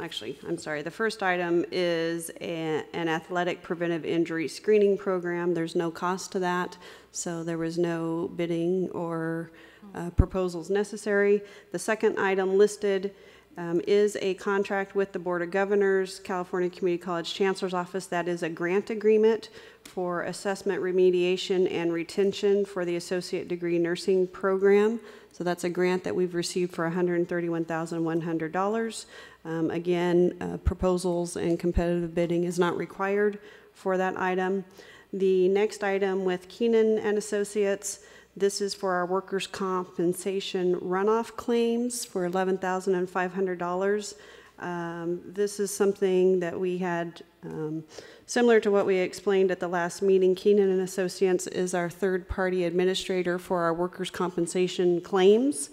actually, I'm sorry, the first item is a- an athletic preventive injury screening program. There's no cost to that, so there was no bidding or uh, proposals necessary. The second item listed um, is a contract with the Board of Governors, California Community College Chancellor's Office. That is a grant agreement for assessment remediation and retention for the associate degree nursing program. So that's a grant that we've received for $131,100. Um, Again, uh, proposals and competitive bidding is not required for that item. The next item with Keenan and Associates, this is for our workers' compensation runoff claims for $11,500. Um, This is something that we had, um, similar to what we explained at the last meeting, Keenan and Associates is our third-party administrator for our workers' compensation claims.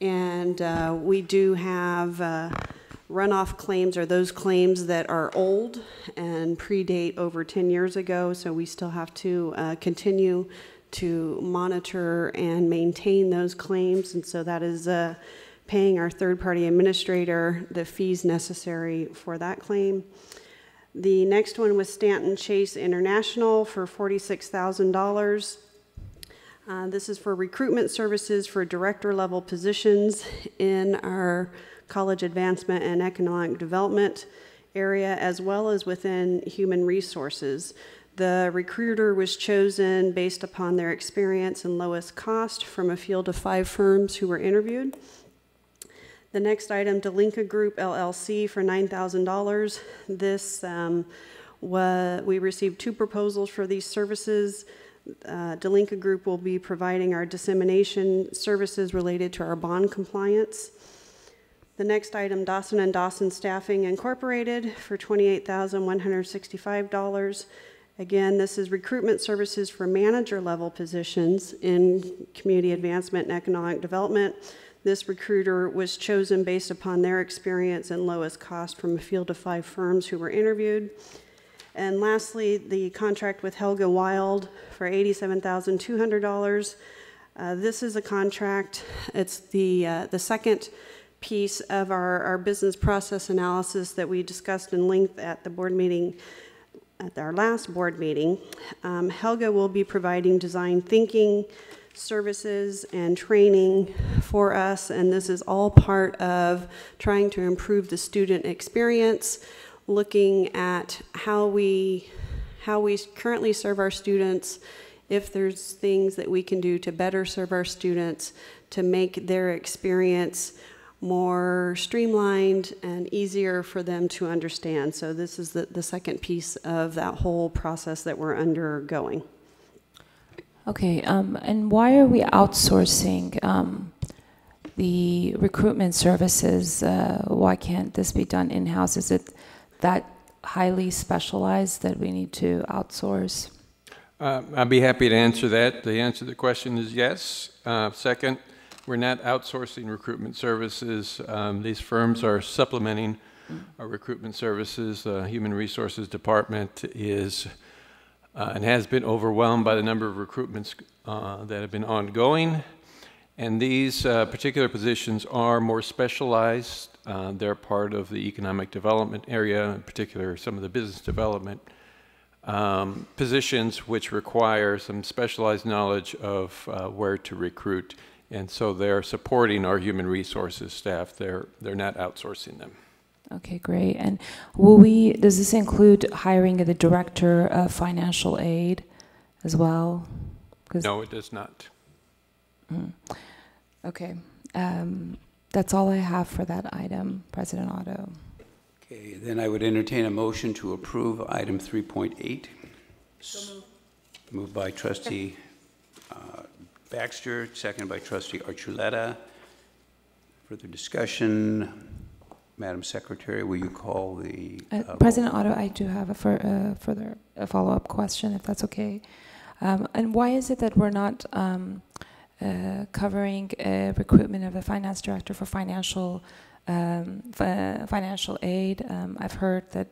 And uh, we do have uh, runoff claims are those claims that are old and predate over 10 years ago, so we still have to uh, continue to monitor and maintain those claims. And so that is uh, paying our third-party administrator the fees necessary for that claim. The next one was Stanton Chase International for $46,000. Uh, This is for recruitment services for director-level positions in our college advancement and economic development area, as well as within human resources. The recruiter was chosen based upon their experience and lowest cost from a field of five firms who were interviewed. The next item, Dolinka Group LLC for $9,000. This um, wa- we received two proposals for these services. Uh, Dolinka Group will be providing our dissemination services related to our bond compliance. The next item, Dawson and Dawson Staffing Incorporated for $28,165. Again, this is recruitment services for manager-level positions in community advancement and economic development. This recruiter was chosen based upon their experience and lowest cost from a field of five firms who were interviewed. And lastly, the contract with Helga Wild for $87,200. Uh, This is a contract, it's the, uh, the second piece of our, our business process analysis that we discussed in length at the board meeting, at our last board meeting. Um, Helga will be providing design thinking services and training for us, and this is all part of trying to improve the student experience, looking at how we, how we currently serve our students, if there's things that we can do to better serve our students, to make their experience more streamlined and easier for them to understand. So this is the, the second piece of that whole process that we're undergoing. Okay, um, and why are we outsourcing um, the recruitment services? Uh, why can't this be done in-house? Is it that highly specialized that we need to outsource? Uh, I'd be happy to answer that. The answer to the question is yes. Uh, Second, we're not outsourcing recruitment services. Um, These firms are supplementing our recruitment services. The Human Resources Department is uh, and has been overwhelmed by the number of recruitments uh, that have been ongoing. And these uh, particular positions are more specialized. Uh, They're part of the economic development area, in particular some of the business development um, positions which require some specialized knowledge of uh, where to recruit. And so they're supporting our human resources staff. They're, they're not outsourcing them. Okay, great. And will we, does this include hiring of the director of financial aid as well? No, it does not. Okay, um, that's all I have for that item, President Otto. Okay, then I would entertain a motion to approve item 3.8. Moved by trustee uh, Baxter, seconded by trustee Archuleta. Further discussion. Madam Secretary, will you call the? Uh, uh, President Otto, I do have a fur- uh, further, follow-up question, if that's okay. Um, And why is it that we're not um, uh, covering uh, recruitment of a finance director for financial, um, fi- financial aid? Um, I've heard that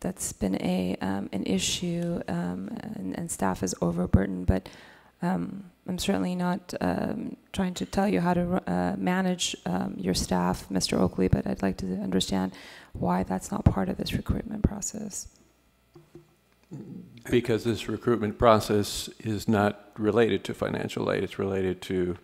that's been a, um, an issue, um, and and staff is overburdened, but Um, I'm certainly not um, trying to tell you how to uh, manage um, your staff, Mr. Oakley, but I'd like to understand why that's not part of this recruitment process. Because this recruitment process is not related to financial aid, it's related to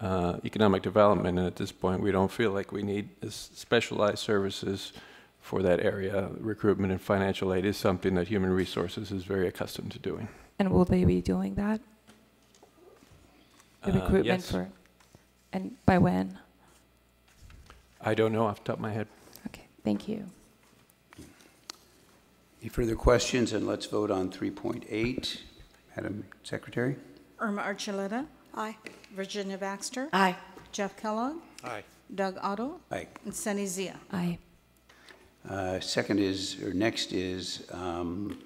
uh, economic development, and at this point, we don't feel like we need specialized services for that area. Recruitment and financial aid is something that Human Resources is very accustomed to doing. And will they be doing that? The Uh, recruitment yes. for, and by when? I don't know off the top of my head. Okay, thank you. Any further questions? And let's vote on 3.8. Madam Secretary? Irma Archuleta, Aye. Virginia Baxter, Aye. Jeff Kellogg, Aye. Doug Otto, Aye. and Sunny Zia. Aye. Uh, Second is, or next is um,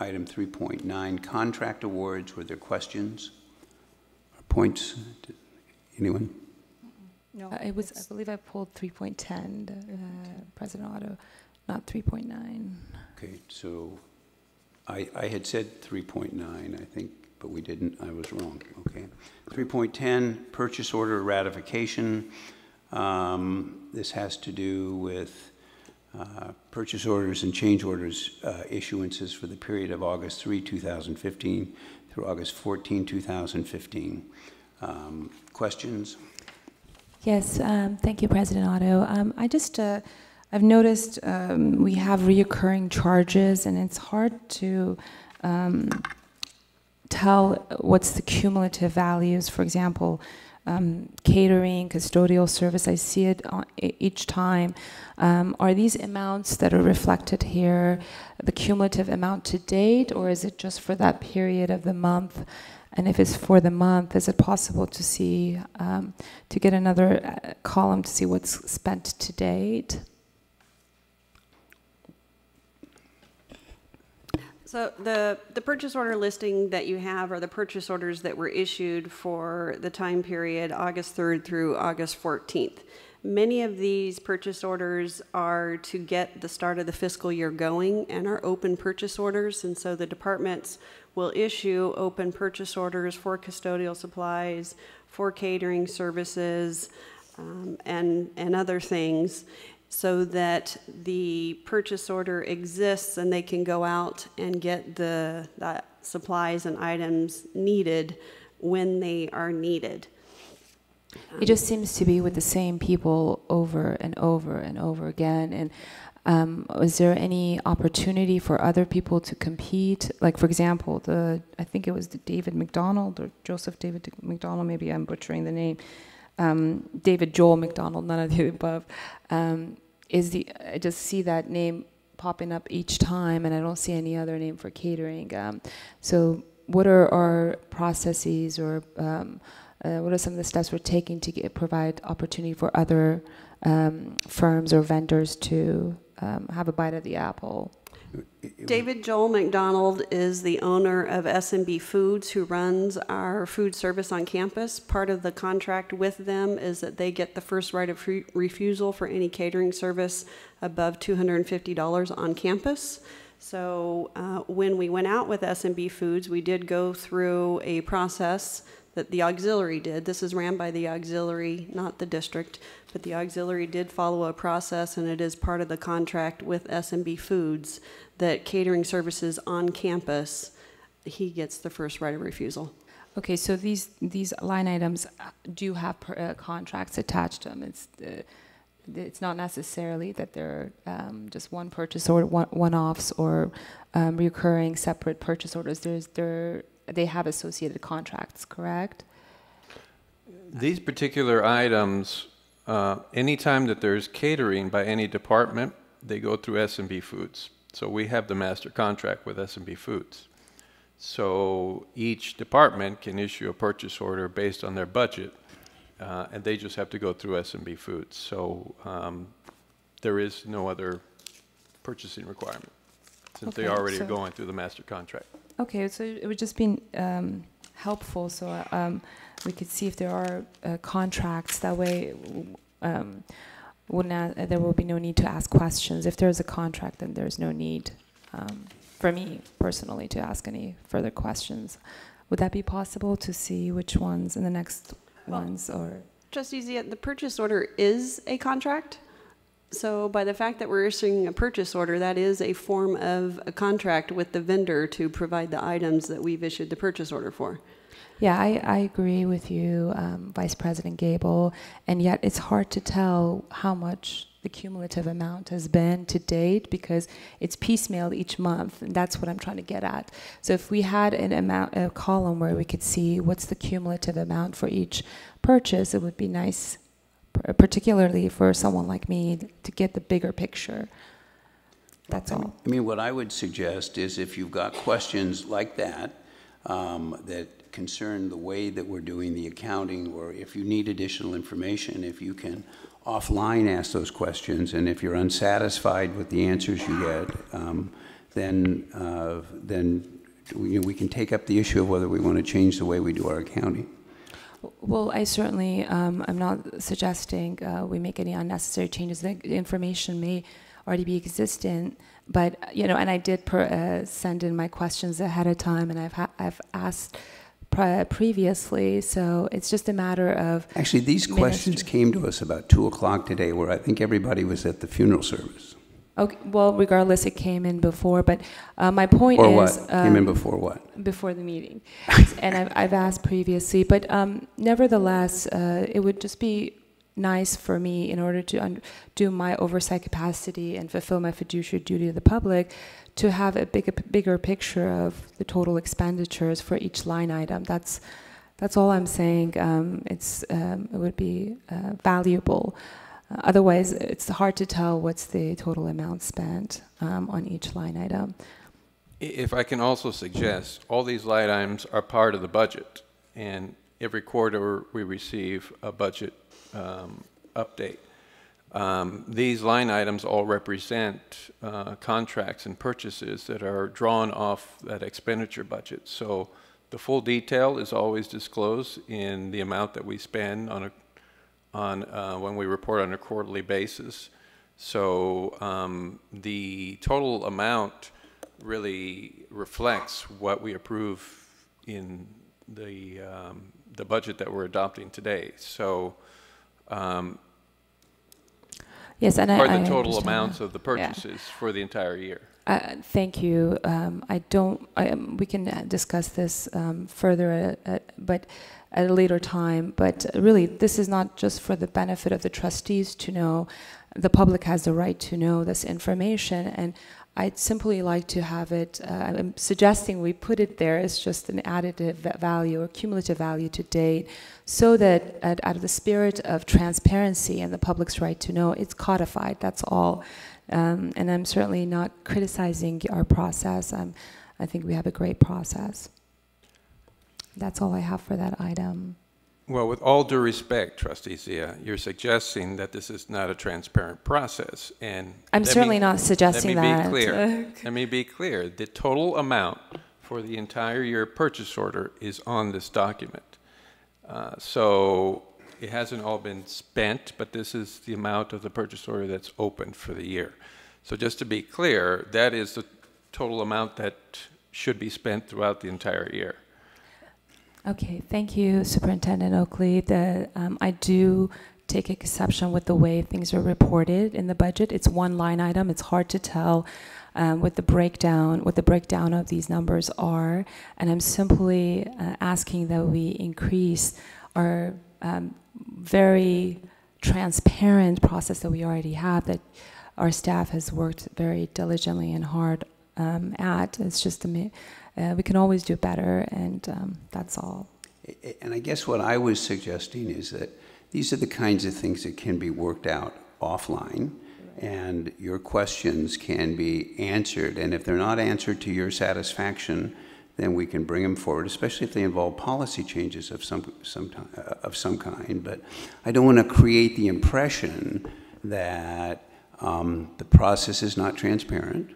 item 3.9, contract awards. Were there questions or points? Anyone? No, Uh, It was, I believe I pulled 3.10, uh, President Otto, not 3.9. Okay, so I, I had said 3.9, I think, but we didn't, I was wrong, okay. 3.10, purchase order ratification. Um, This has to do with uh, purchase orders and change orders uh, issuances for the period of August 3, 2015 through August 14, 2015. Um, Questions? Yes, um, thank you, President Otto. Um, I just, uh, I've noticed um, we have reoccurring charges, and it's hard to um, tell what's the cumulative values. For example, um, catering, custodial service, I see it each time. Um, are these amounts that are reflected here the cumulative amount to date, or is it just for that period of the month? And if it's for the month, is it possible to see, um, to get another uh, column to see what's spent to date? So the, the purchase order listing that you have are the purchase orders that were issued for the time period August 3rd through August 14th. Many of these purchase orders are to get the start of the fiscal year going and are open purchase orders. And so the departments will issue open purchase orders for custodial supplies, for catering services, um, and, and other things so that the purchase order exists and they can go out and get the, the supplies and items needed when they are needed. It just seems to be with the same people over and over and over again. And um, is there any opportunity for other people to compete? Like, for example, the I think it was the David McDonald or Joseph David McDonald. Maybe I'm butchering the name. Um, David Joel McDonald, none of the above. Um, is the I just see that name popping up each time, and I don't see any other name for catering. Um, so, what are our processes or um, uh, what are some of the steps we're taking to get, provide opportunity for other um, firms or vendors to um, have a bite of the apple? David Joel McDonald is the owner of SMB Foods, who runs our food service on campus. Part of the contract with them is that they get the first right of re- refusal for any catering service above $250 on campus. So uh, when we went out with SMB Foods, we did go through a process that the auxiliary did. This is ran by the auxiliary, not the district, but the auxiliary did follow a process, and it is part of the contract with SMB Foods that catering services on campus, he gets the first right of refusal. Okay, so these these line items uh, do have per, uh, contracts attached to them. It's uh, it's not necessarily that they're um, just one purchase order, one one-offs, or um, recurring separate purchase orders. There's there they have associated contracts, correct? These particular items, uh, anytime that there's catering by any department, they go through SMB Foods. So we have the master contract with SMB Foods. So each department can issue a purchase order based on their budget, uh, and they just have to go through SMB Foods. So um, there is no other purchasing requirement, since they Okay, already are going through the master contract. Okay, so it would just be um, helpful so um, we could see if there are uh, contracts. That way, um, wouldn't a- there will be no need to ask questions. If there's a contract, then there's no need um, for me personally to ask any further questions Would that be possible to see which ones in the next ones or? Trustee Zia, the purchase order is a contract. So by the fact that we're issuing a purchase order, that is a form of a contract with the vendor to provide the items that we've issued the purchase order for. Yeah, I, I agree with you, um, Vice President Gable, and yet it's hard to tell how much the cumulative amount has been to date because it's piecemeal each month, and that's what I'm trying to get at. So if we had an amount, a column where we could see what's the cumulative amount for each purchase, it would be nice, particularly for someone like me, to get the bigger picture. That's all. I mean, what I would suggest is if you've got questions like that, um, that concern the way that we're doing the accounting, or if you need additional information, if you can offline ask those questions, and if you're unsatisfied with the answers you get, um, then, uh, then, you know, we can take up the issue of whether we want to change the way we do our accounting. Well, I certainly, um, I'm not suggesting uh, we make any unnecessary changes. The information may already be existent, but, you know, and I did per, uh, send in my questions ahead of time, and I've, ha- I've asked pre- previously, so it's just a matter of, Actually, these questions came to us about 2 o'clock today, where I think everybody was at the funeral service. Okay, well, regardless, it came in before, but uh, my point Or is. what? Came in um, before what? before the meeting. and I've, I've asked previously, but um, nevertheless, uh, it would just be nice for me in order to un- do my oversight capacity and fulfill my fiduciary duty to the public to have a bigger, bigger picture of the total expenditures for each line item. That's, that's all I'm saying. Um, it's, um, it would be uh, valuable. Otherwise, it's hard to tell what's the total amount spent um, on each line item. If I can also suggest, all these line items are part of the budget, and every quarter we receive a budget um, update. Um, These line items all represent uh, contracts and purchases that are drawn off that expenditure budget. So the full detail is always disclosed in the amount that we spend on a, on, uh, when we report on a quarterly basis. So um, the total amount really reflects what we approve in the, um, the budget that we're adopting today. So, um, Yes, and I, I the total amounts that. of the purchases for the entire year. Uh, Thank you. Um, I don't, I, um, we can uh, discuss this um, further, at- at- but at a later time. But really, this is not just for the benefit of the trustees to know. The public has the right to know this information, and I'd simply like to have it, uh, I'm suggesting we put it there as just an additive value or cumulative value to date, so that out of the spirit of transparency and the public's right to know, it's codified, that's all. Um, and I'm certainly not criticizing our process. I'm, I think we have a great process. That's all I have for that item. Well, with all due respect, trustee Zia, you're suggesting that this is not a transparent process, and. I'm let me- certainly not suggesting Let me that. be clear. Let me be clear. The total amount for the entire year purchase order is on this document. Uh, So it hasn't all been spent, but this is the amount of the purchase order that's open for the year. So just to be clear, that is the total amount that should be spent throughout the entire year. Okay, thank you, Superintendent Oakley. The, um, I do take exception with the way things are reported in the budget. It's one line item. It's hard to tell um, what the breakdown, what the breakdown of these numbers are. And I'm simply uh, asking that we increase our um, very transparent process that we already have that our staff has worked very diligently and hard um, at. It's just a, uh, we can always do better, and um, that's all. And I guess what I was suggesting is that these are the kinds of things that can be worked out offline, and your questions can be answered. And if they're not answered to your satisfaction, then we can bring them forward, especially if they involve policy changes of some, some, uh, of some kind. But I don't want to create the impression that um, the process is not transparent,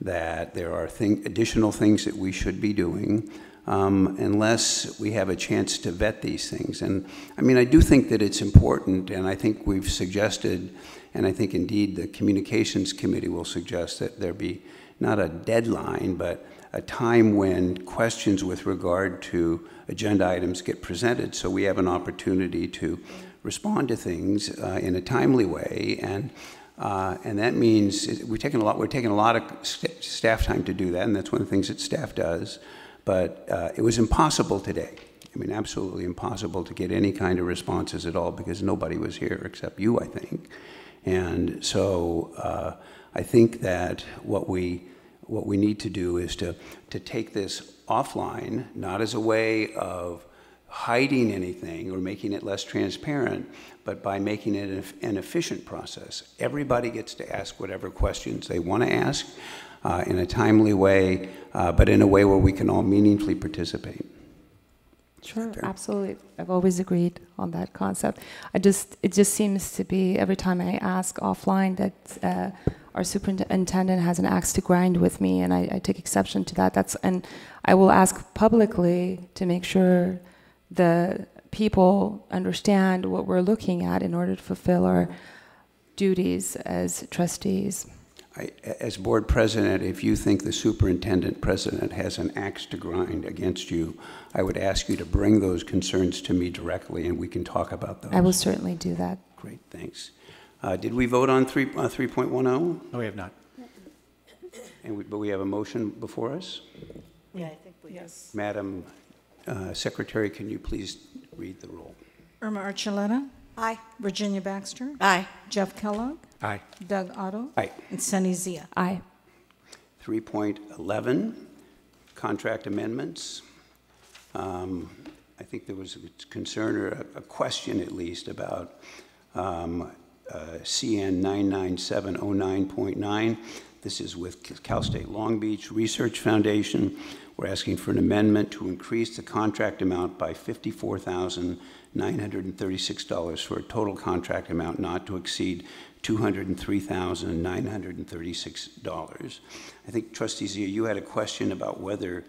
that there are thing, additional things that we should be doing um, unless we have a chance to vet these things. And I mean, I do think that it's important, and I think we've suggested, and I think indeed the Communications Committee will suggest that there be not a deadline, but a time when questions with regard to agenda items get presented, so we have an opportunity to respond to things uh, in a timely way, and, uh, and that means, we're taking a lot, we're taking a lot of st- staff time to do that, and that's one of the things that staff does, but uh, it was impossible today. I mean, absolutely impossible to get any kind of responses at all, because nobody was here except you, I think. And so uh, I think that what we, what we need to do is to, to take this offline, not as a way of hiding anything or making it less transparent, but by making it an- efficient process. Everybody gets to ask whatever questions they want to ask uh, in a timely way, uh, but in a way where we can all meaningfully participate. Sure, absolutely. I've always agreed on that concept. I just, it just seems to be every time I ask offline that uh, our superintendent has an axe to grind with me, and I, I take exception to that. That's, and I will ask publicly to make sure the people understand what we're looking at in order to fulfill our duties as trustees. I- As board president, if you think the superintendent president has an axe to grind against you, I would ask you to bring those concerns to me directly, and we can talk about those. I will certainly do that. Great, thanks. Uh, Did we vote on 3, uh, 3.10? No, we have not. And we- But we have a motion before us? Yeah, I think we. Yes. Madam uh, Secretary, can you please read the roll? Irma Archuleta, Aye. Virginia Baxter, Aye. Jeff Kellogg, Aye. Doug Otto, Aye. and Sunny Zia. Aye. 3.11, contract amendments. Um, I think there was a concern or a- a question at least about um, uh, CN 99709.9. This is with Cal State Long Beach Research Foundation. We're asking for an amendment to increase the contract amount by $54,936 for a total contract amount not to exceed $203,936. I think trustee Zia, you had a question about whether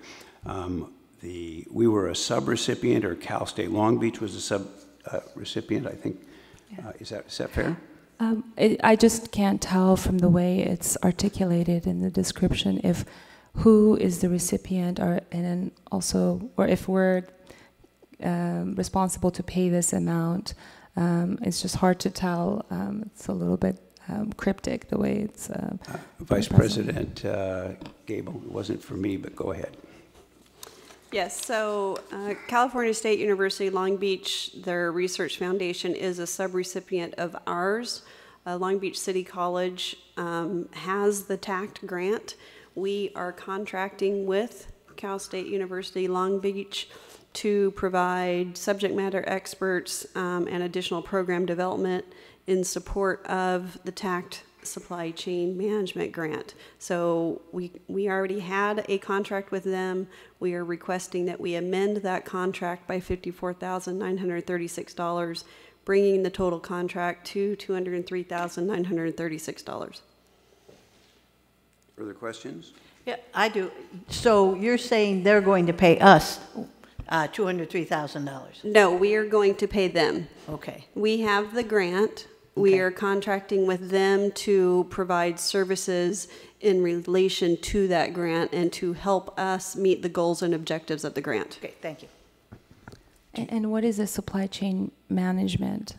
um, the, we were a sub-recipient or Cal State Long Beach was a sub-recipient, I think. Uh, Is that, is that fair? Um, it, I just can't tell from the way it's articulated in the description if who is the recipient, or and then also, or if we're um, responsible to pay this amount. Um, it's just hard to tell. Um, it's a little bit um, cryptic the way it's. Uh, Uh, Vice President uh, Gable, it wasn't for me, but go ahead. Yes, so uh, California State University Long Beach, their research foundation is a subrecipient of ours. Uh, Long Beach City College um, has the TACT grant. We are contracting with Cal State University Long Beach to provide subject matter experts um, and additional program development in support of the TACT supply chain management grant. So we, we already had a contract with them. We are requesting that we amend that contract by $54,936, bringing the total contract to $203,936. Further questions? Yeah, I do. So you're saying they're going to pay us uh, $203,000? No, we are going to pay them. Okay. We have the grant. We are contracting with them to provide services in relation to that grant and to help us meet the goals and objectives of the grant. Okay, thank you. and, and what is a supply chain management?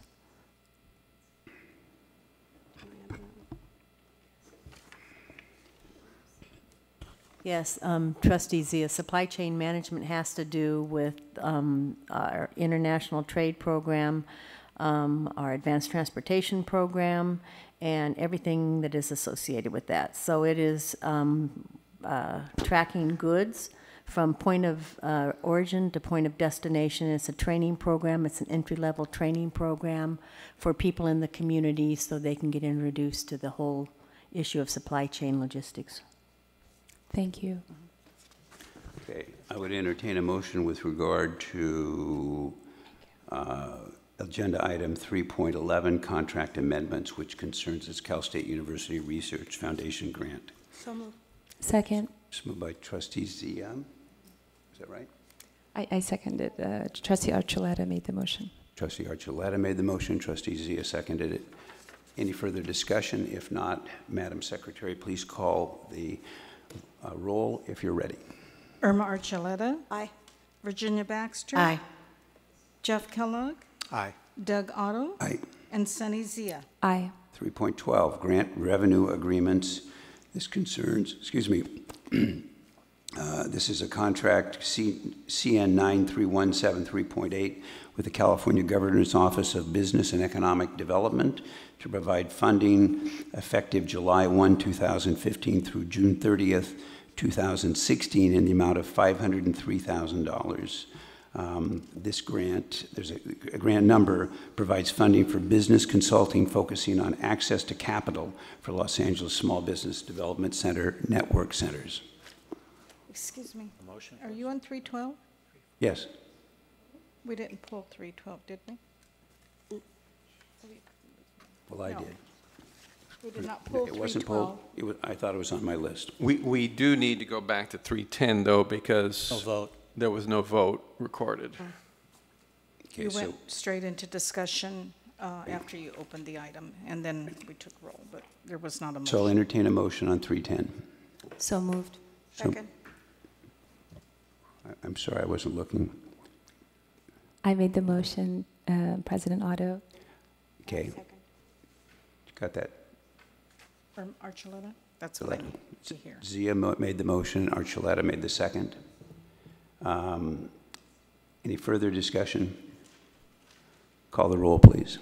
Yes, um, trustee Zia, supply chain management has to do with um, our international trade program, um, our advanced transportation program, and everything that is associated with that. So it is um, uh, tracking goods from point of uh, origin to point of destination. It's a training program, it's an entry-level training program for people in the community so they can get introduced to the whole issue of supply chain logistics. Thank you. Okay, I would entertain a motion with regard to uh, Agenda Item 3.11, Contract Amendments, which concerns this Cal State University Research Foundation grant. Second, It's moved by trustee Zia. Is that right? I, I seconded. Uh, Trustee Archuleta made the motion. Trustee Archuleta made the motion, trustee Zia seconded it. Any further discussion? If not, Madam Secretary, please call the uh, roll if you're ready. Irma Archuleta. Aye. Virginia Baxter. Aye. Jeff Kellogg. Aye. Doug Otto. Aye. And Sunny Zia. Aye. 3.12, grant revenue agreements. This concerns, excuse me, uh, this is a contract C- CN 9317.3.8 with the California Governor's Office of Business and Economic Development to provide funding effective July 1, 2015 through June 30th, 2016 in the amount of $503,000. Um, This grant, there's a a grant number, provides funding for business consulting focusing on access to capital for Los Angeles Small Business Development Center network centers. Excuse me. Motion. Are you on 312? Yes, We didn't pull 312, did we? well, I No. did. We did not pull It wasn't pulled, 312. it was, I thought it was on my list. We, we do need to go back to 310, though, because No vote. there was no vote recorded. Okay, You so, went straight into discussion uh, after you opened the item, and then we took roll, but there was not a motion. so I'll motion. entertain a motion on 310. So moved. So- Second. I- I'm sorry, I wasn't looking. I made the motion, uh, President Otto. Okay, got that? From Archuleta? That's what I Eleven. need to hear. Zia made the motion, Archuleta made the second. Um, Any further discussion? Call the roll, please.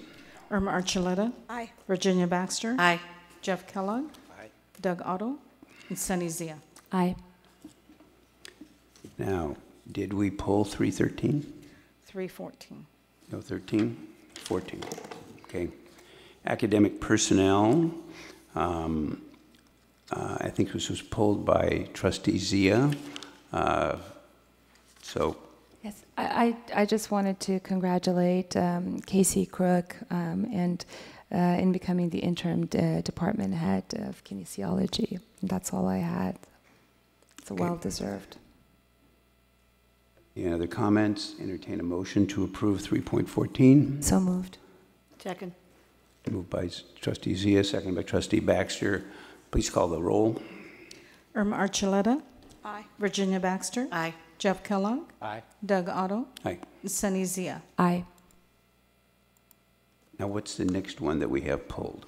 Irma Archuleta? Aye. Virginia Baxter? Aye. Jeff Kellogg? Aye. Doug Otto? And Sunny Zia? Aye. Now, did we pull 313? 314. No, 13? 14. Okay. Academic personnel, um, uh, I think this was pulled by trustee Zia. Uh, So, Yes, I, I I just wanted to congratulate um, Casey Crook um, and uh, in becoming the interim uh, department head of kinesiology. That's all I had. It's Okay. well deserved. Any other comments? Entertain a motion to approve 3.14. So moved. Second. Moved by trustee Zia, second by trustee Baxter. Please call the roll. Irma Archuleta? Aye. Virginia Baxter? Aye. Jeff Kellogg? Aye. Doug Otto? Aye. and Sunny Zia? Aye. Now, what's the next one that we have pulled?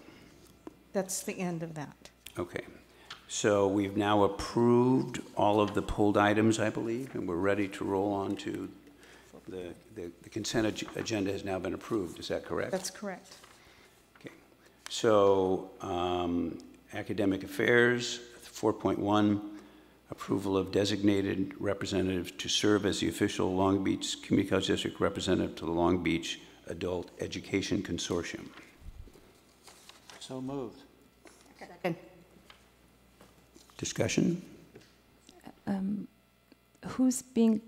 That's the end of that. Okay. So we've now approved all of the pulled items, I believe, and we're ready to roll on to the, the the consent ag- agenda has now been approved. Is that correct? That's correct. Okay. So, um, academic affairs, 4.1, approval of designated representative to serve as the official Long Beach Community College District representative to the Long Beach Adult Education Consortium. So moved. Second. Discussion? Um, who's being?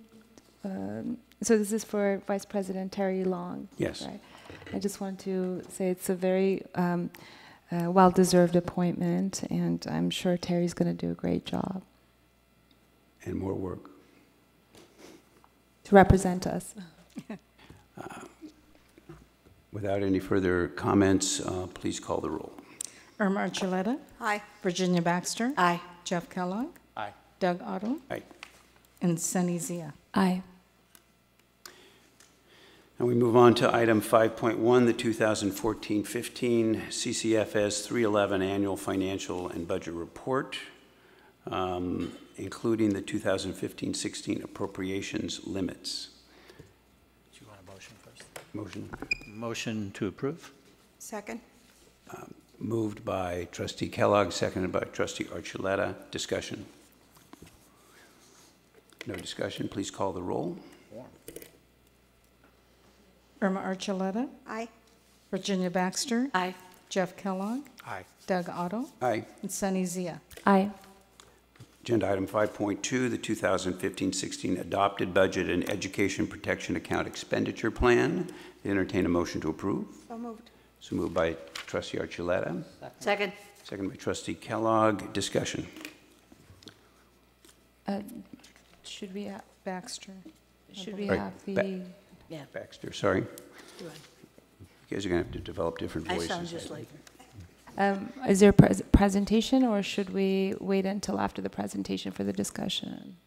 Um, so this is for Vice President Terry Long. Yes. Right. I just want to say it's a very um, uh, well-deserved appointment, and I'm sure Terry's going to do a great job And more work. to represent us. Without any further comments, uh, please call the roll. Irma Archuleta? Aye. Virginia Baxter? Aye. Jeff Kellogg? Aye. Doug Otto? Aye. And Sunny Zia? Aye. And we move on to item 5.1, the 2014-15 CCFS 311 Annual Financial and Budget Report, um, including the 2015-16 appropriations limits. Do you want a motion first? Motion Motion to approve? Second. Moved by trustee Kellogg, seconded by trustee Archuleta. Discussion? No discussion, please call the roll. Irma Archuleta? Aye. Virginia Baxter? Aye. Jeff Kellogg? Aye. Doug Otto? Aye. And Sunny Zia? Aye. Agenda item 5.2, the 2015-16 adopted budget and education protection account expenditure plan. Entertain a motion to approve. So moved. So moved by trustee Archuleta, Second. second by trustee Kellogg. Discussion. Uh, should we have Baxter? should we Right, have ba- the Yeah. Baxter, sorry. Do I- You guys are going to have to develop different I voices. sound just like Um, is there a pres- presentation, or should we wait until after the presentation for the discussion?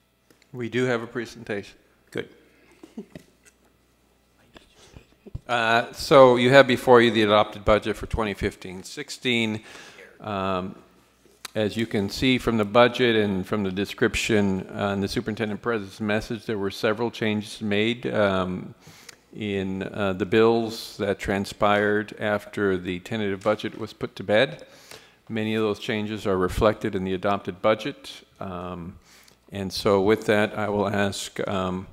We do have a presentation. Good. Uh, So you have before you the adopted budget for 2015-16. Um, As you can see from the budget and from the description uh, in the superintendent president's message, there were several changes made um, in uh, the bills that transpired after the tentative budget was put to bed. Many of those changes are reflected in the adopted budget. Um, And so with that, I will ask um,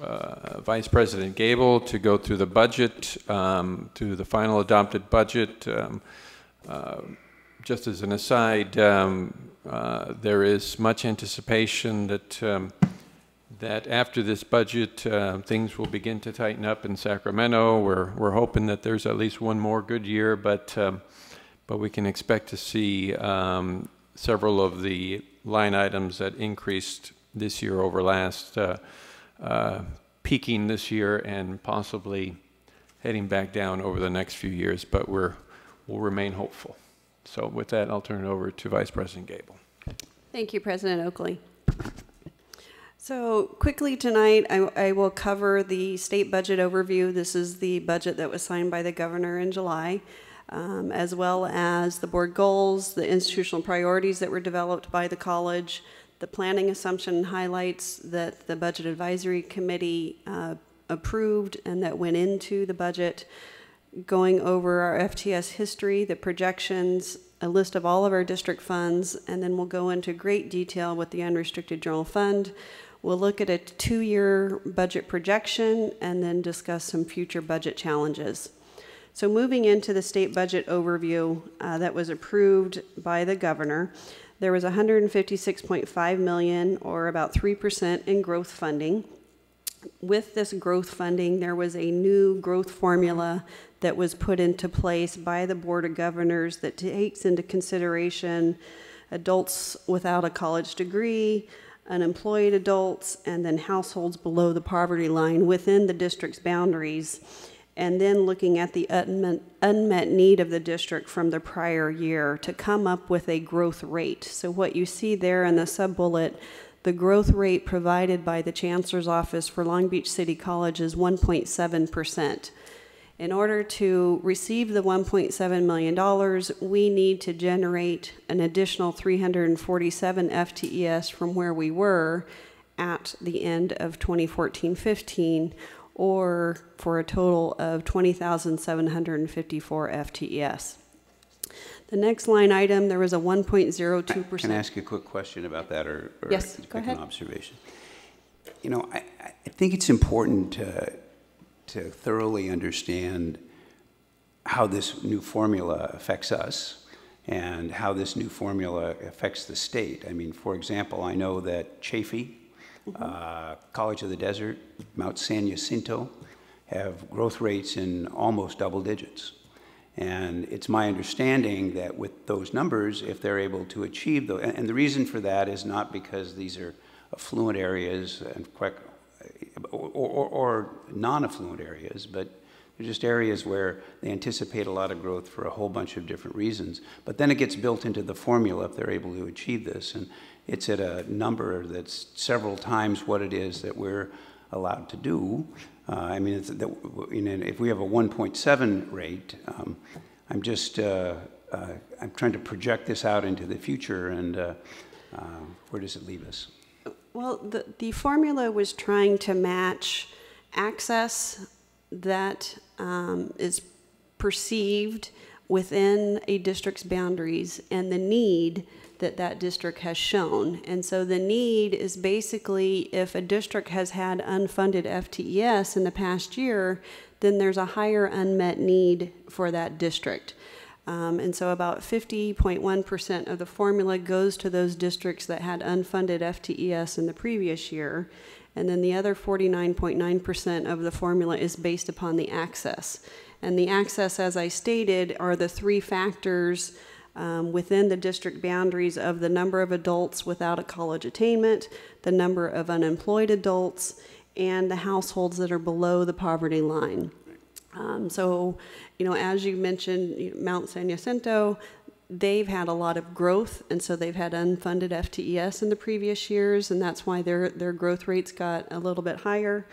uh, Vice President Gable to go through the budget, um, to the final adopted budget. Um, uh, Just as an aside, um, uh, there is much anticipation that, um, that after this budget, uh, things will begin to tighten up in Sacramento. We're, we're hoping that there's at least one more good year, but, um, but we can expect to see um, several of the line items that increased this year over last uh, peaking this year and possibly heading back down over the next few years, but we're, we'll remain hopeful. So with that, I'll turn it over to Vice President Gable. Thank you, President Oakley. So quickly tonight, I, I will cover the state budget overview. This is the budget that was signed by the governor in July, um, as well as the board goals, the institutional priorities that were developed by the college, the planning assumption highlights that the Budget Advisory Committee uh, approved and that went into the budget, going over our FTS history, the projections, a list of all of our district funds, and then we'll go into great detail with the unrestricted general fund. We'll look at a two-year budget projection and then discuss some future budget challenges. So moving into the state budget overview uh, that was approved by the governor, there was 156.5 million, or about 3% in growth funding. With this growth funding, there was a new growth formula that was put into place by the Board of Governors that takes into consideration adults without a college degree, unemployed adults, and then households below the poverty line within the district's boundaries and then looking at the unmet, unmet need of the district from the prior year to come up with a growth rate. So what you see there in the sub-bullet, the growth rate provided by the Chancellor's Office for Long Beach City College is 1.7%. In order to receive the $1.7 million, we need to generate an additional 347 FTES from where we were at the end of 2014-15, or for a total of 20,754 FTES. The next line item, there was a 1.02%. Can I ask you a quick question about that, or? or Yes, go ahead. an observation? You know, I, I think it's important to, to thoroughly understand how this new formula affects us and how this new formula affects the state. I mean, for example, I know that Chaffey, uh, College of the Desert, Mount San Jacinto have growth rates in almost double digits. And it's my understanding that with those numbers, if they're able to achieve those, and, and the reason for that is not because these are affluent areas and quite, or, or, or non-affluent areas, but they're just areas where they anticipate a lot of growth for a whole bunch of different reasons. But then it gets built into the formula if they're able to achieve this. And it's at a number that's several times what it is that we're allowed to do. Uh, I mean, that, know, if we have a 1.7 rate, um, I'm just, uh, uh, I'm trying to project this out into the future and uh, uh, where does it leave us? Well, the, the formula was trying to match access that um, is perceived within a district's boundaries and the need that that district has shown. And so the need is basically if a district has had unfunded FTES in the past year, then there's a higher unmet need for that district. Um, and so about 50.1% of the formula goes to those districts that had unfunded FTES in the previous year. And then the other 49.9% of the formula is based upon the access. And the access, as I stated, are the three factors um, within the district boundaries of the number of adults without a college attainment, the number of unemployed adults, and the households that are below the poverty line. Um, so, you know, as you mentioned, Mount San Jacinto, they've had a lot of growth, and so they've had unfunded FTES in the previous years, and that's why their their growth rates got a little bit higher.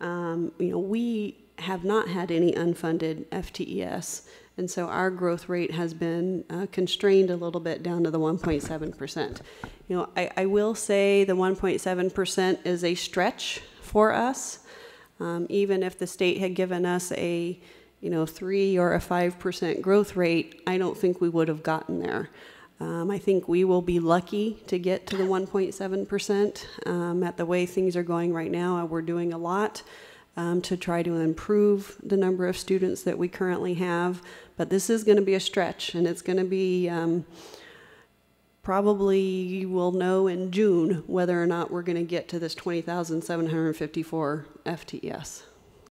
Um, you know, we have not had any unfunded FTES, and so our growth rate has been uh, constrained a little bit down to the 1.7 percent. You know, I, I will say the 1.7 percent is a stretch for us. Um, even if the state had given us a, you know, three or a five percent growth rate, I don't think we would have gotten there. Um, I think we will be lucky to get to the 1.7 percent. Um, at the way things are going right now, we're doing a lot um, to try to improve the number of students that we currently have. But this is going to be a stretch, and it's going to be um, probably we'll know in June whether or not we're going to get to this 20,754 FTES.